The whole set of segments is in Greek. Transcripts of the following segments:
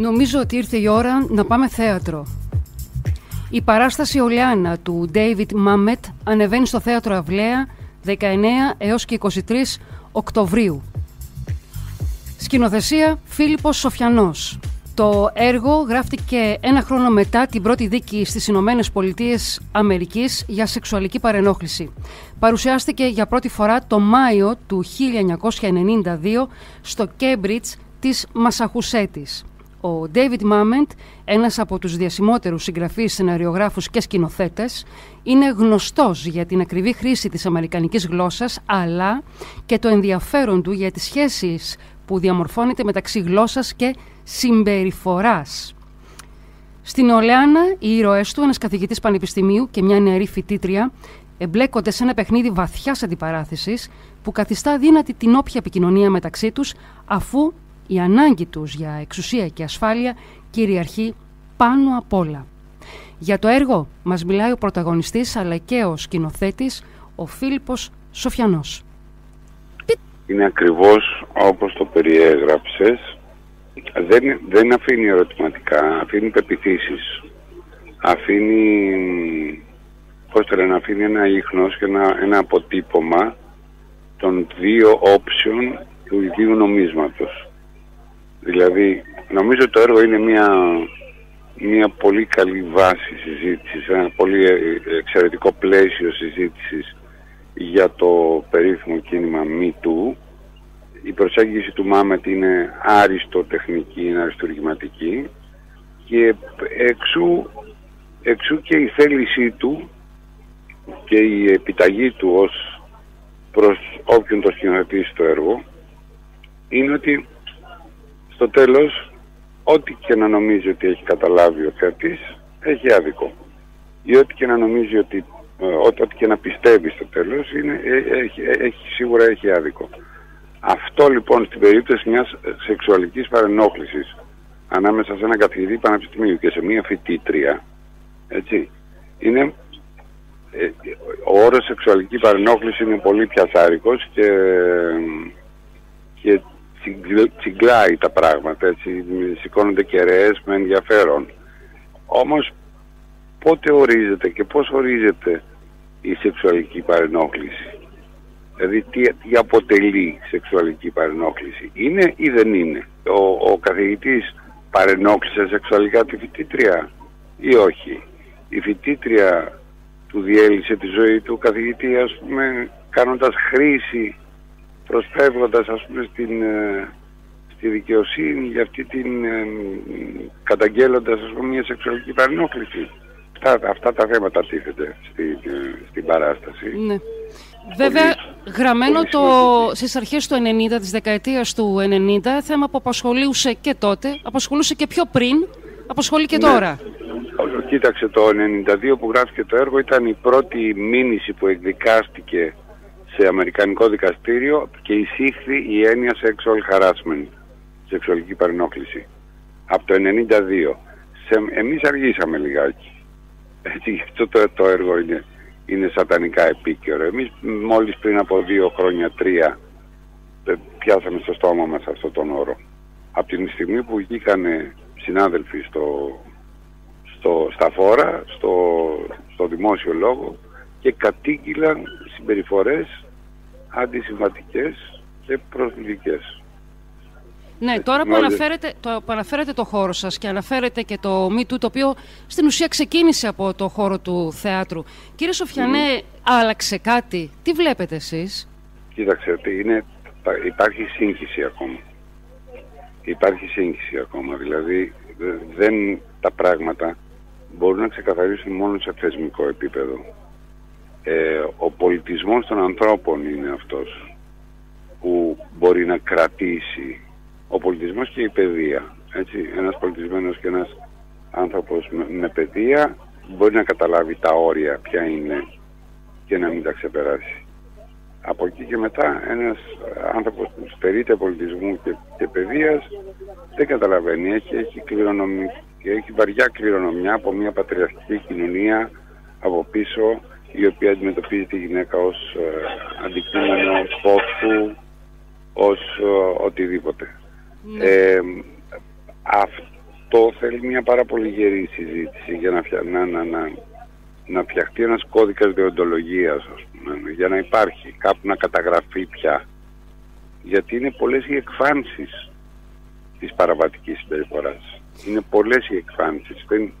Νομίζω ότι ήρθε η ώρα να πάμε θέατρο. Η παράσταση Ολιάνα του David Mamet ανεβαίνει στο θέατρο Αυλαία 19 έως και 23 Οκτωβρίου. Σκηνοθεσία Φίλιππος Σοφιανός. Το έργο γράφτηκε ένα χρόνο μετά την πρώτη δίκη στις Ηνωμένες Πολιτείες Αμερικής για σεξουαλική παρενόχληση. Παρουσιάστηκε για πρώτη φορά το Μάιο του 1992 στο Κέμπριτς της Μασαχουσέτης. Ο David Mamet, ένας από τους διασημότερους συγγραφείς, σεναριογράφους και σκηνοθέτες, είναι γνωστός για την ακριβή χρήση της αμερικανικής γλώσσας, αλλά και το ενδιαφέρον του για τις σχέσεις που διαμορφώνεται μεταξύ γλώσσας και συμπεριφοράς. Στην Ολεάνα, οι ήρωές του, ένας καθηγητής πανεπιστημίου και μια νεαρή φοιτήτρια, εμπλέκονται σε ένα παιχνίδι βαθιάς αντιπαράθεσης που καθιστά δύνατη την όποια επικοινωνία μεταξύ τους, αφού η ανάγκη τους για εξουσία και ασφάλεια κυριαρχεί πάνω απ' όλα. Για το έργο μας μιλάει ο πρωταγωνιστής αλλά και ο σκηνοθέτης, ο Φίλιππος Σοφιανός. Είναι ακριβώς όπως το περιέγραψες. Δεν, δεν αφήνει ερωτηματικά, αφήνει πεπιθήσεις. Αφήνει, πώς το λένε, αφήνει ένα ίχνος και ένα, ένα αποτύπωμα των δύο όψεων του ιδίου νομίσματος. Δηλαδή, νομίζω το έργο είναι μια, μια πολύ καλή βάση συζήτησης, ένα πολύ εξαιρετικό πλαίσιο συζήτησης για το περίφημο κίνημα Me Η προσέγγιση του Μάμετ είναι άριστο τεχνική, είναι αριστουργηματική και εξού, εξού και η θέλησή του και η επιταγή του ως προς όποιον το σκηνοθετήσει το έργο είναι ότι στο τέλος ό,τι και να νομίζει ότι έχει καταλάβει ο θεατής έχει άδικο ή ό,τι και να νομίζει ότι ε, ό,τι και να πιστεύει στο τέλος είναι, ε, έχει, έχει, σίγουρα έχει άδικο. Αυτό λοιπόν στην περίπτωση μιας σεξουαλικής παρενόχλησης ανάμεσα σε έναν καθηγητή πανεπιστημίου και σε μια φοιτήτρια έτσι, είναι ε, ο όρος σεξουαλική παρενόχληση είναι πολύ πιασάρικος και, και τσιγκλάει τα πράγματα, έτσι, σηκώνονται κεραίες με ενδιαφέρον. Όμως πότε ορίζεται και πώς ορίζεται η σεξουαλική παρενόχληση; Δηλαδή τι, τι αποτελεί σεξουαλική παρενόχληση; Είναι ή δεν είναι; Ο, ο καθηγητής παρενόχλησε σεξουαλικά τη φοιτήτρια ή όχι; Η φοιτήτρια του διέλυσε τη ζωή του καθηγητή ας πούμε κάνοντας χρήση προσφεύγοντας ας πούμε στην, ε, στη δικαιοσύνη για αυτή την ε, καταγγέλλοντας ας πούμε μια σεξουαλική παρενόχληση. Αυτά, αυτά τα θέματα τίθεται στην, ε, στην παράσταση. Ναι. Βέβαια, γραμμένο το, στις αρχές του 90, της δεκαετίας του 90, θέμα που απασχολούσε και τότε, απασχολούσε και πιο πριν, απασχολεί και ναι. τώρα. Κοίταξε, το 92 που γράφηκε το έργο ήταν η πρώτη μήνυση που εκδικάστηκε σε Αμερικανικό δικαστήριο και εισήχθη η έννοια sexual harassment, σεξουαλική παρενόχληση, από το 92. Σε, εμείς αργήσαμε λιγάκι. Έτσι, γι' αυτό το, το έργο είναι, είναι σατανικά επίκαιρο. Εμείς μόλις πριν από δύο χρόνια, τρία, ε, πιάσαμε στο στόμα μας αυτό τον όρο. Από την στιγμή που βγήκαν συνάδελφοι στο, στο, στα φόρα, στο, στο δημόσιο λόγο και κατήγγυλαν συμπεριφορές αντισυμβατικές και προσβλητικές. Ναι, τώρα που αναφέρετε, το, που το χώρο σας και αναφέρετε και το MeToo, το οποίο στην ουσία ξεκίνησε από το χώρο του θεάτρου. Κύριε Σοφιανέ, άλλαξε κάτι; Τι βλέπετε εσείς; Κοίταξε, ότι είναι, υπάρχει σύγχυση ακόμα. Υπάρχει σύγχυση ακόμα, δηλαδή δεν τα πράγματα μπορούν να ξεκαθαρίσουν μόνο σε θεσμικό επίπεδο. Ε, ο πολιτισμός των ανθρώπων είναι αυτός που μπορεί να κρατήσει ο πολιτισμός και η παιδεία. Έτσι, ένας πολιτισμένος και ένας άνθρωπος με, με παιδεία μπορεί να καταλάβει τα όρια ποια είναι και να μην τα ξεπεράσει. Από εκεί και μετά ένας άνθρωπος που στερείται πολιτισμού και, και παιδείας δεν καταλαβαίνει, έχει, έχει, έχει βαριά κληρονομιά από μια πατριαρχική κοινωνία από πίσω η οποία αντιμετωπίζει τη γυναίκα ως ε, αντικείμενο, ως φόβου, ως ε, οτιδήποτε. Ναι. Ε, αυτό θέλει μια πάρα πολύ γερή συζήτηση για να, να, να, να, να φτιαχτεί ένας κώδικας διοντολογίας, για να υπάρχει κάπου να καταγραφεί πια. Γιατί είναι πολλές οι εκφάνσεις της παραβατικής συμπεριφοράς. Είναι πολλές οι εκφάνσεις. Δεν,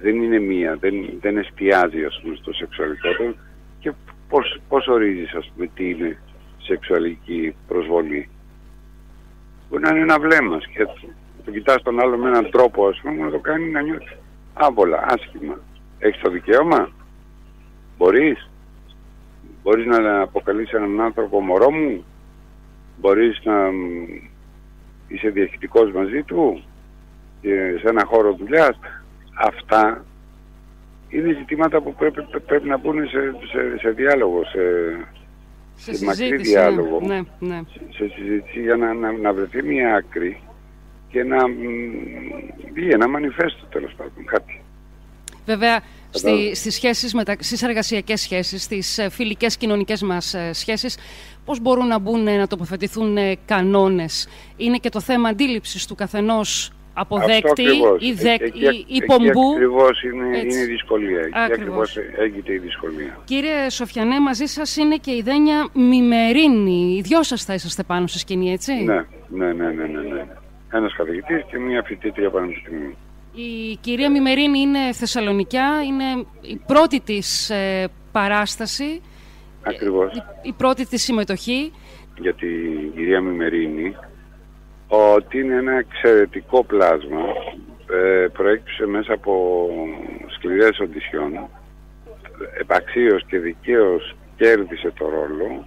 δεν είναι μία, δεν, δεν εστιάζει ας πούμε, στο σεξουαλικό και πώς, πώς ορίζεις ας πούμε τι είναι σεξουαλική προσβολή; Μπορεί να είναι ένα βλέμμα και το κοιτάς τον άλλο με έναν τρόπο ας πούμε να το κάνει να νιώθεις άβολα, άσχημα. Έχεις το δικαίωμα, μπορείς, μπορείς να αποκαλείς έναν άνθρωπο μωρό μου, μπορείς να είσαι διαχειτικός μαζί του; Σε ένα χώρο δουλειάς; Αυτά είναι ζητήματα που πρέπει, πρέπει να μπουν σε, σε, σε διάλογο, σε, σε, σε μακρύ ναι. διάλογο, ναι, ναι. σε συζήτηση για να, να, να βρεθεί μια άκρη και να βγει ένα μανιφέστο τέλος πάντων, κάτι. Βέβαια, στη, στις, σχέσεις στις εργασιακές σχέσεις, στις ε, φιλικές κοινωνικές μας ε, σχέσεις, πώς μπορούν να μπουν να τοποθετηθούν ε, κανόνες; Είναι και το θέμα αντίληψης του καθενός αποδέκτη ή, δεκ, ή, πομπού. ακριβώς είναι, είναι η δυσκολία. Εκεί ακριβώς έγινε η δυσκολία. Κύριε Σοφιανέ, μαζί σας είναι και η Δένια Μημερίνη. Οι δυο σας θα είσαστε πάνω στη σκηνή, έτσι; Ναι, ναι, ναι, ναι. ναι, ναι. Ένας καθηγητής και μία φοιτήτρια πανεπιστημίου. Η κυρία Μημερίνη είναι Θεσσαλονικιά, είναι η πρώτη της ε, παράσταση. Ακριβώς. Η, η πρώτη της συμμετοχή. Για την κυρία Μημερίνη ότι είναι ένα εξαιρετικό πλάσμα ε, προέκυψε μέσα από σκληρές οντισιόν. Επαξίως και δικαίως κέρδισε το ρόλο.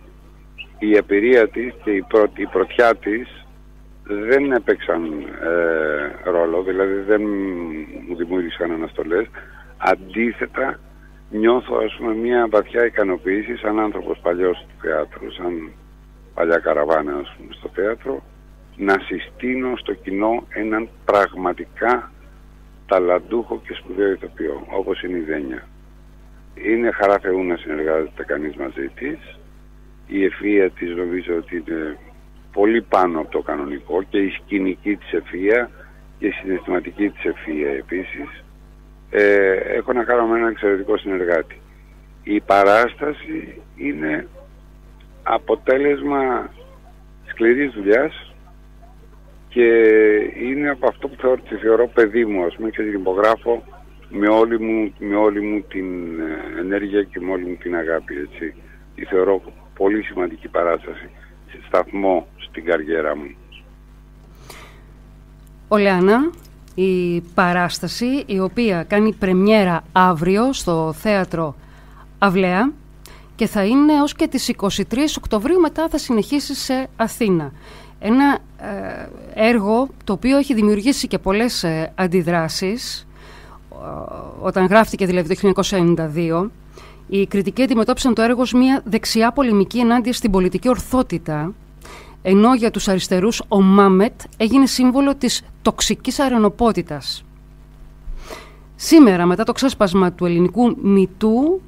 Η εμπειρία της και η, η πρωτιά της δεν έπαιξαν ε, ρόλο δηλαδή δεν μου δημιούργησαν αναστολές. Αντίθετα νιώθω ας πούμε μια βαθιά ικανοποίηση σαν άνθρωπος παλιός του θεάτρου σαν παλιά καραβάνα ας πούμε στο θέατρο να συστήνω στο κοινό έναν πραγματικά ταλαντούχο και σπουδαίο ηθοποιό, όπως είναι η Δένια. Είναι χαρά Θεού να συνεργάζεται κανείς μαζί της. Η ευφυΐα της νομίζω ότι είναι πολύ πάνω από το κανονικό και η σκηνική της ευφυΐα και η συναισθηματική της ευφυΐα επίσης. Ε, έχω να κάνω με έναν εξαιρετικό συνεργάτη. Η παράσταση είναι αποτέλεσμα σκληρής δουλειάς και είναι από αυτό που θεωρώ, τη θεωρώ παιδί μου ας πούμε και την υπογράφω με όλη μου, με όλη μου την ε, ενέργεια και με όλη μου την αγάπη έτσι. Τη θεωρώ πολύ σημαντική παράσταση σταθμό στην καριέρα μου. Ολεάνα, η παράσταση η οποία κάνει πρεμιέρα αύριο στο θέατρο Αυλαία και θα είναι ως και τις 23 Οκτωβρίου μετά θα συνεχίσει σε Αθήνα. Ένα ε, έργο το οποίο έχει δημιουργήσει και πολλές ε, αντιδράσεις όταν γράφτηκε δηλαδή το 1992 οι κριτικοί αντιμετώπισαν το έργο ως μια δεξιά πολεμική ενάντια στην πολιτική ορθότητα ενώ για τους αριστερούς ο Μάμετ έγινε σύμβολο της τοξικής αρενοπότητας. Σήμερα μετά το ξέσπασμα του ελληνικού μητού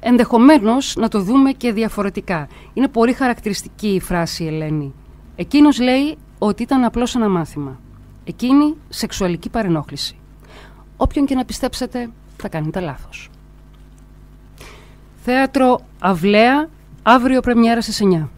ενδεχομένως να το δούμε και διαφορετικά. Είναι πολύ χαρακτηριστική η φράση Ελένη. Εκείνος λέει ότι ήταν απλώς ένα μάθημα. Εκείνη σεξουαλική παρενόχληση. Όποιον και να πιστέψετε θα κάνετε λάθος. Θέατρο Αυλαία, αύριο πρεμιέρα στις 9.